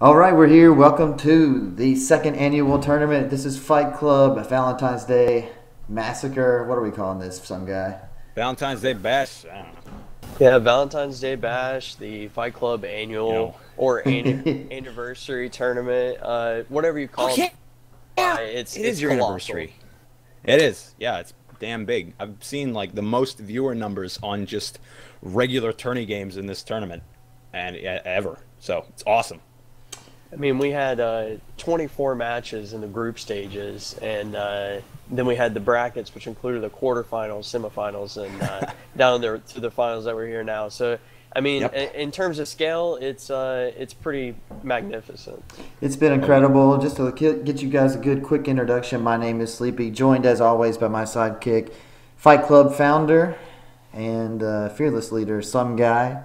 All right, we're here. Welcome to the second annual tournament. This is Fight Club Valentine's Day Massacre. What are we calling this, some guy? Valentine's Day Bash. I don't know. Yeah, Valentine's Day Bash, the Fight Club annual No. or an- anniversary tournament, uh, whatever you call it. Uh, it's It it's is your colossal. anniversary. It is. Yeah, it's damn big. I've seen like the most viewer numbers on just regular tourney games in this tournament, and uh, ever. So it's awesome. I mean, we had uh, 24 matches in the group stages, and uh, then we had the brackets, which included the quarterfinals, semifinals, and uh, down there to the finals that we're here now. So, I mean, Yep. in, in terms of scale, it's uh, it's pretty magnificent. It's been incredible. Just to get you guys a good quick introduction, my name is Sleepy, joined as always by my sidekick, Fight Club founder and uh, fearless leader, Some Guy.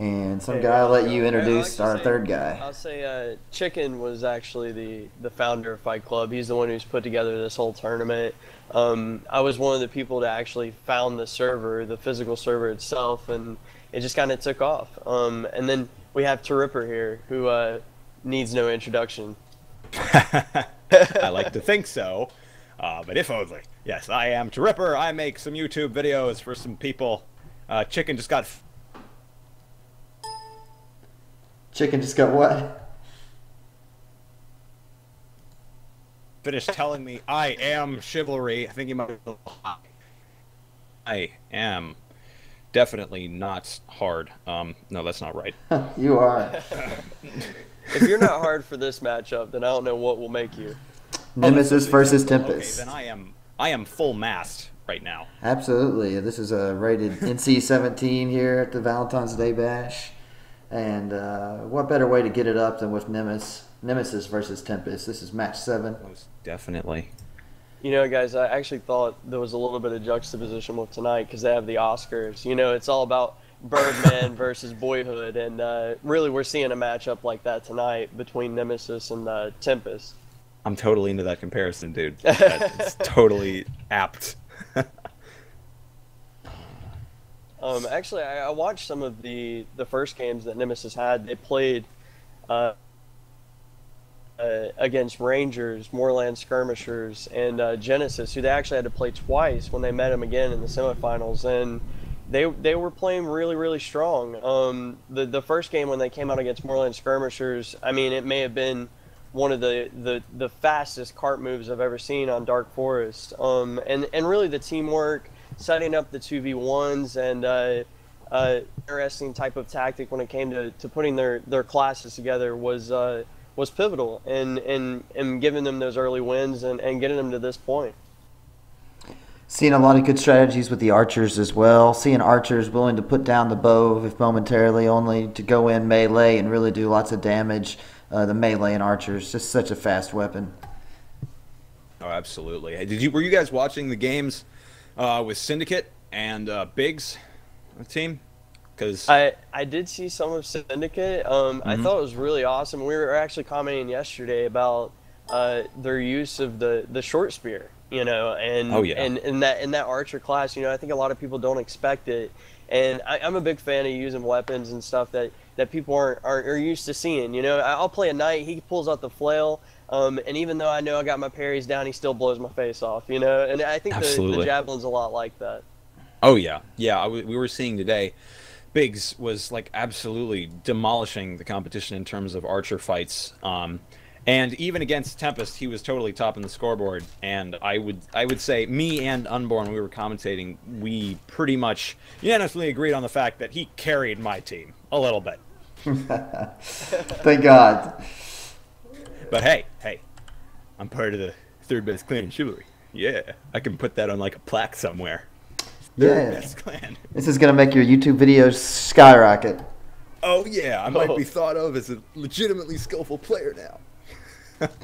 And Some Hey, Guy, I'll let you I- I introduce like our say- third guy. I'll say uh, Chicken was actually the, the founder of Fight Club. He's the one who's put together this whole tournament. Um, I was one of the people to actually found the server, the physical server itself, and it just kind of took off. Um, and then we have Tripper here, who uh, needs no introduction. I like to think so, uh, but if only. Yes, I am Tripper. I make some YouTube videos for some people. Uh, Chicken just got Chicken just got what? finished telling me I am chivalry. I think he might be a little high. I am definitely not hard. Um, no, that's not right. you are. If you're not hard for this matchup, then I don't know what will make you. Nemesis versus Okay, Tempest. then I am I am full mast right now. Absolutely. This is a rated NC 17 here at the Valentine's Day Bash. And uh, what better way to get it up than with Nemesis, Nemesis versus Tempest? This is match seven. Most definitely. You know, guys, I actually thought there was a little bit of juxtaposition with tonight because they have the Oscars. You know, it's all about Birdman versus Boyhood, and uh, really, we're seeing a matchup like that tonight between Nemesis and uh, Tempest. I'm totally into that comparison, dude. That's totally apt. Um, actually, I, I watched some of the the first games that Nemesis had. They played uh, uh, against Rangers, Moorland Skirmishers, and uh, Genesis, who they actually had to play twice when they met them again in the semifinals, and they they were playing really really strong. Um, the the first game when they came out against Moorland Skirmishers, I mean, it may have been one of the, the, the fastest cart moves I've ever seen on Dark Forest. Um, and, and really the teamwork, setting up the 2v1s, and uh, uh, interesting type of tactic when it came to, to putting their, their classes together was uh, was pivotal in, in, in giving them those early wins and, and getting them to this point. Seeing a lot of good strategies with the archers as well. Seeing archers willing to put down the bow if momentarily, only to go in melee and really do lots of damage. Uh, the melee and archers, just such a fast weapon. Oh, absolutely. Hey, Did you were you guys watching the games uh, with Syndicate and uh, Biggs team? Because I, I did see some of Syndicate. Um, I Mhm. thought it was really awesome. We were actually commenting yesterday about uh, their use of the, the short spear, you know, and Oh, yeah. and in that in that archer class, you know, I think a lot of people don't expect it, and I, I'm a big fan of using weapons and stuff that, that people aren't, aren't are used to seeing. You know, I'll play a knight, he pulls out the flail. Um, and even though I know I got my parries down, he still blows my face off, you know. And I think the, the javelin's a lot like that. Oh yeah, yeah. I w- we were seeing today, Biggs was like absolutely demolishing the competition in terms of archer fights. Um, and even against Tempest, he was totally topping the scoreboard. And I would, I would say, me and Unborn, we were commentating, we pretty much unanimously agreed on the fact that he carried my team a little bit. Thank God. But hey, hey, I'm part of the third best clan in chivalry. Yeah, I can put that on like a plaque somewhere. Third Yeah. best clan. This is going to make your YouTube videos skyrocket. Oh yeah, I might Oh. be thought of as a legitimately skillful player now.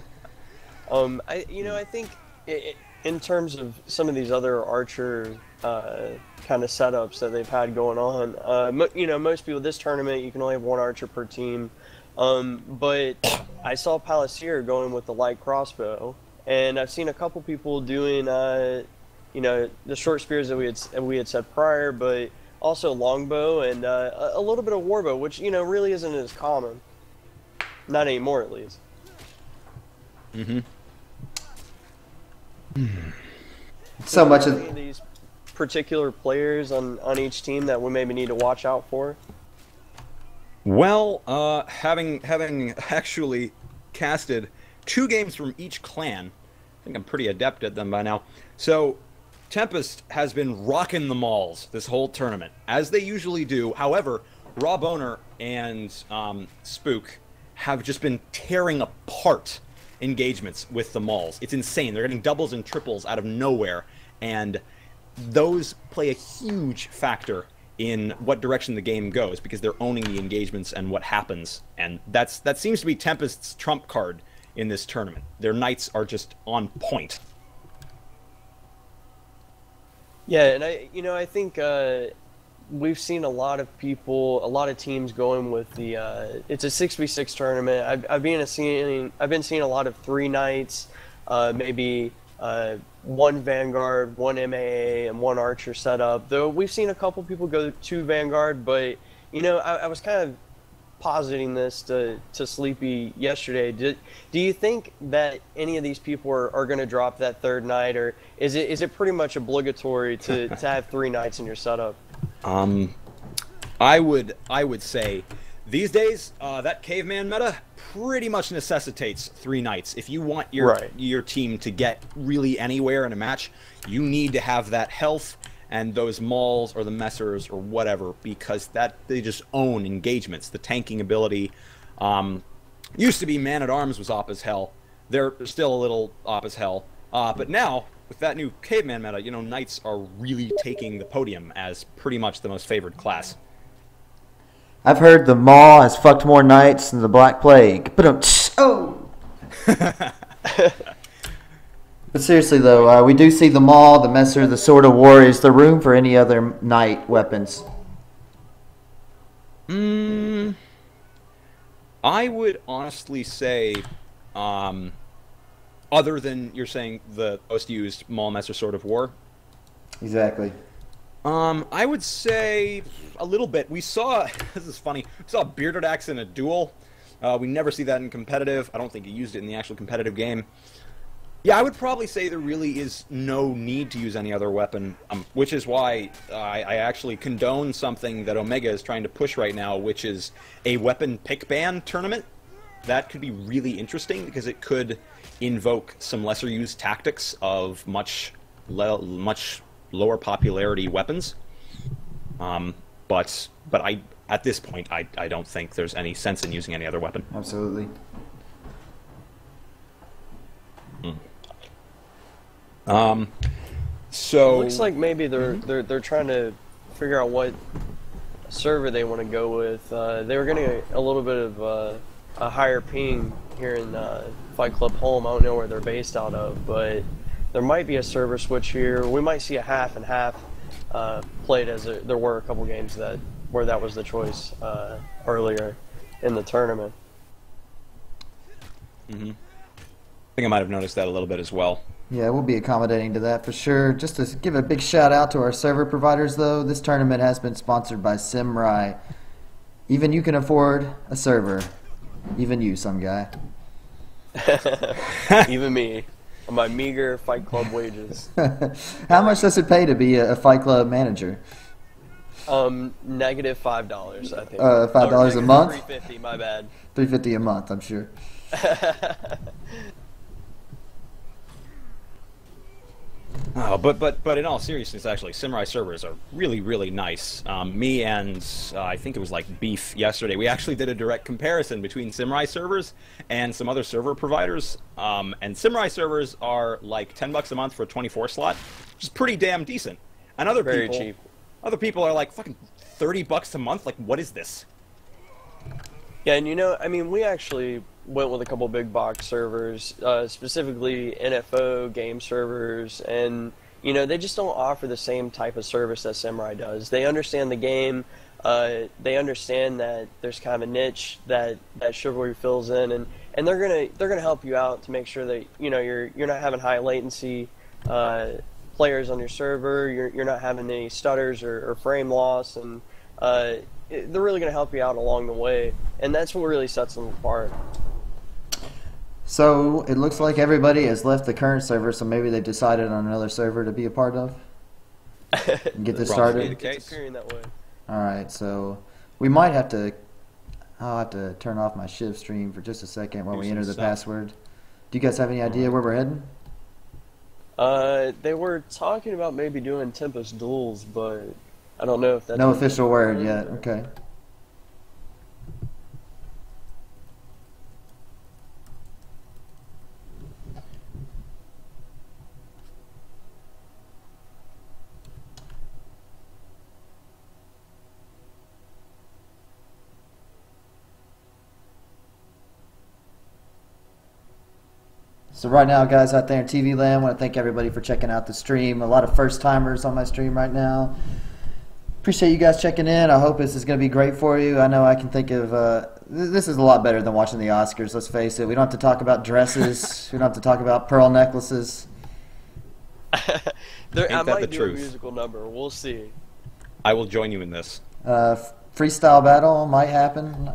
Um, I you know I think i i in terms of some of these other archer uh, kind of setups that they've had going on, uh, mo- you know most people this tournament you can only have one archer per team, um, but I saw Palacier going with the light crossbow, and I've seen a couple people doing uh, you know the short spears that we had we had said prior, but also longbow and uh, a- a little bit of warbow, which you know really isn't as common. not anymore at least. Mm-hmm. So much of of these particular players on on each team that we maybe need to watch out for. Well, uh, having having actually casted two games from each clan, I think I'm pretty adept at them by now. So, Tempest has been rocking the mauls this whole tournament, as they usually do. However, Raw Boner and um, Spook have just been tearing apart engagements with the mauls. It's insane. They're getting doubles and triples out of nowhere, and those play a huge factor in what direction the game goes because they're owning the engagements and what happens. And that's that seems to be Tempest's trump card in this tournament. Their knights are just on point. Yeah, and I, you know, I think uh, we've seen a lot of people, a lot of teams going with the. Uh, it's a six v six tournament. I've, I've been seeing, I've been seeing a lot of three knights, uh, maybe uh, one Vanguard, one MAA, and one Archer setup. Though we've seen a couple people go to Vanguard, but you know, I, I was kind of positing this to, to Sleepy yesterday. Do, do you think that any of these people are, are going to drop that third knight, or is it is it pretty much obligatory to, to have three knights in your setup? Um, I would I would say these days uh, that caveman meta pretty much necessitates three knights. If you want your Right. your team to get really anywhere in a match, you need to have that health and those mauls or the messers or whatever because that they just own engagements. The tanking ability um, used to be man at arms was op as hell. They're still a little op as hell, uh, but now with that new caveman meta, you know, knights are really taking the podium as pretty much the most favored class. I've heard the Maul has fucked more knights than the Black Plague. But um, oh. but seriously though, uh, we do see the Maul, the Messer, the Sword of War. Is there room for any other knight weapons? Mm, I would honestly say, um, other than you're saying the most used Maul Messer Sword of War, Exactly. um, I would say a little bit. We saw this is funny. We saw Bearded Axe in a duel. Uh, we never see that in competitive. I don't think he used it in the actual competitive game. Yeah, I would probably say there really is no need to use any other weapon, um, which is why I, I actually condone something that Omega is trying to push right now, which is a weapon pick ban tournament. That could be really interesting because it could invoke some lesser used tactics of much le- much lower popularity weapons. Um, but but I at this point I, I don't think there's any sense in using any other weapon. Absolutely. Um, so Looks like maybe they're Mm-hmm. they're they're trying to figure out what server they want to go with. Uh, they were getting a, a little bit of uh, a higher ping here in uh, Fight Club Home. I don't know where they're based out of, but there might be a server switch here. We might see a half and half uh, played as a, there were a couple games that where that was the choice uh, earlier in the tournament. Mhm. I think I might have noticed that a little bit as well. Yeah, we'll be accommodating to that for sure. Just to give a big shout out to our server providers, though, this tournament has been sponsored by Simrai. Even you can afford a server. Even you, some guy. Even me, on my meager Fight Club wages. How much does it pay to be a, a Fight Club manager? Um, negative five dollars, I think. Uh, $5 a month? Three fifty. My bad. Three fifty a month, I'm sure. Oh, but but but in all seriousness, actually, Simrai servers are really really nice. Um, me and uh, I think it was like Beef yesterday. We actually did a direct comparison between Simrai servers and some other server providers. Um, and Simrai servers are like ten bucks a month for a 24 slot, which is pretty damn decent. And other Very people, cheap. other people are like fucking 30 bucks a month. Like, what is this? Yeah, and you know, I mean, we actually went with a couple big box servers, uh, specifically NFO game servers, and you know, they just don't offer the same type of service that Simrai does. They understand the game. Uh, they understand that there's kind of a niche that that Chivalry fills in, and, and they're gonna they're gonna help you out to make sure that you know you're you're not having high latency uh, players on your server. You're you're not having any stutters or, or frame loss, and uh, they're really gonna help you out along the way, and that's what really sets them apart. So it looks like everybody has left the current server, so maybe they've decided on another server to be a part of. And get this started. the case. It's appearing that way. All right, so we might have to. I'll have to turn off my shift stream for just a second while Do we enter the stuff. password. Do you guys have any idea where we're heading? Uh, they were talking about maybe doing Tempest duels, but I don't know if that's No official word yet. or- Okay. Right now, guys out there in TV land, I want to thank everybody for checking out the stream. A lot of first timers on my stream right now. Appreciate you guys checking in. I hope this is going to be great for you. I know I can think of uh, th- this is a lot better than watching the Oscars. Let's face it. We don't have to talk about dresses. we don't have to talk about pearl necklaces. there, I Ain't that might the do truth? a musical number. We'll see. I will join you in this. Uh, freestyle battle might happen.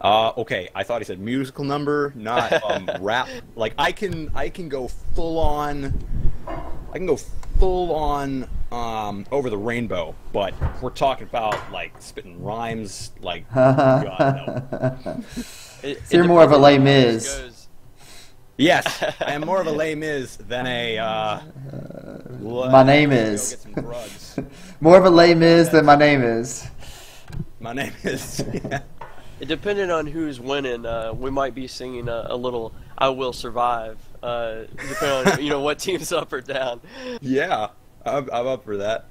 Uh, okay, I thought he said musical number, not um, rap. Like I can, I can go full on. I can go full on um, over the rainbow, but we're talking about like spitting rhymes. Like God, no. It, So you're more of a lame Les on how this Mis. goes. Yes, I am more of a lame is than a. Uh, my name is. get some drugs. More of a lame is than my name is. My name is. Yeah. It depended on who's winning. Uh, we might be singing a, a little "I Will Survive," uh, depending on you know what team's up or down. Yeah, I'm, I'm up for that.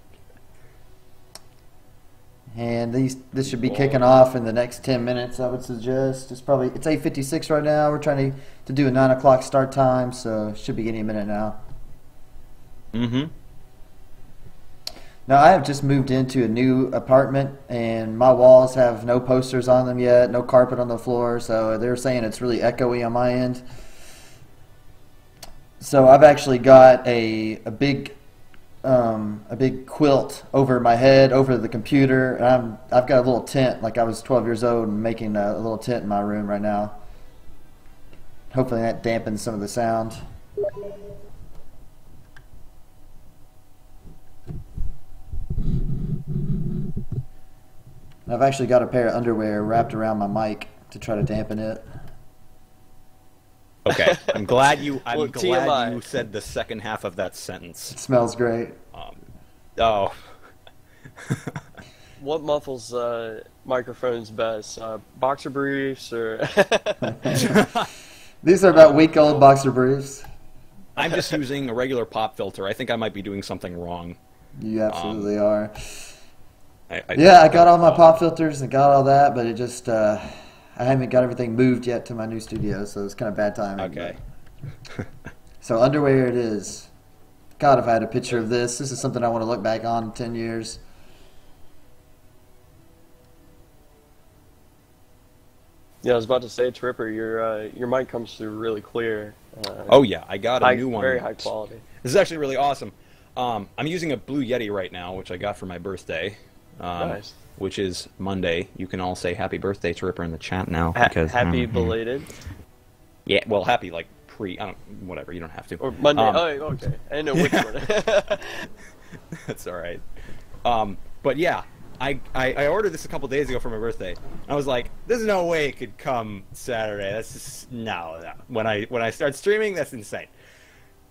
And these this should be kicking off in the next ten minutes. I would suggest it's probably it's eight fifty six right now. We're trying to to do a nine o'clock start time, so it should be any minute now. Mm-hmm. Now I have just moved into a new apartment, and my walls have no posters on them yet, no carpet on the floor. So they're saying it's really echoey on my end. So I've actually got a a big um, a big quilt over my head, over the computer, and I'm I've got a little tent like I was 12 years old and making a, a little tent in my room right now. Hopefully that dampens some of the sound. I've actually got a pair of underwear wrapped around my mic to try to dampen it. Okay, I'm glad you. I'm Well, glad TMI. you said the second half of that sentence. It smells great. Um, oh, What muffles uh, microphones best? Uh, boxer briefs or? These are about week old boxer briefs. I'm just using a regular pop filter. I think I might be doing something wrong. You absolutely are. I, I, Yeah, I got all my pop filters and got all that, but it just uh, I haven't got everything moved yet to my new studio, so it's kind of bad timing. Okay. So underwear it is. God, if I had a picture of this, this is something I want to look back on in ten years. yeah, I was about to say, Tripper, your uh, your mic comes through really clear. Uh, Oh yeah, I got a high- new one. very high quality. This is actually really awesome. Um, I'm using a Blue Yeti right now, which I got for my birthday, um, Nice. which is Monday. You can all say happy birthday to Ripper in the chat now. Ha- because happy um, belated Yeah, well, happy like pre. I don't. Whatever. You don't have to. or Monday? Um, oh, okay. I didn't know which one. That's all right. Um, but yeah, I, I I ordered this a couple days ago for my birthday. I was like, there's no way it could come Saturday. That's just no, no. When I when I start streaming, that's insane.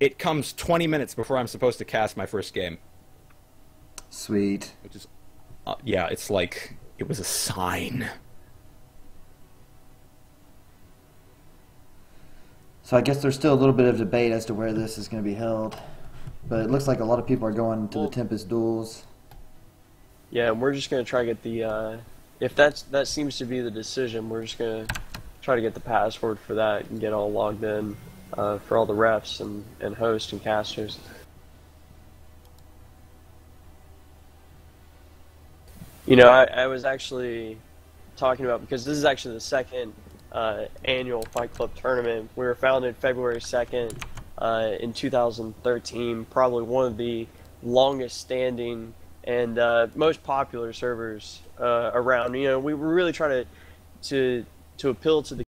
It comes 20 minutes before I'm supposed to cast my first game, Sweet. which is, uh, yeah, it's like it was a sign. So I guess there's still a little bit of debate as to where this is going to be held, but it looks like a lot of people are going to Well- the Tempest duels. yeah, and we're just gonna try to get the. Uh, if that's that seems to be the decision, we're just gonna try to get the password for that and get all logged in uh, for all the refs and and hosts and casters. You know, I, I was actually talking about because this is actually the second uh, annual Fight Club tournament. We were founded February 2nd uh, in 2013, probably one of the longest standing and uh, most popular servers uh, around. You know, we were really trying to to to appeal to the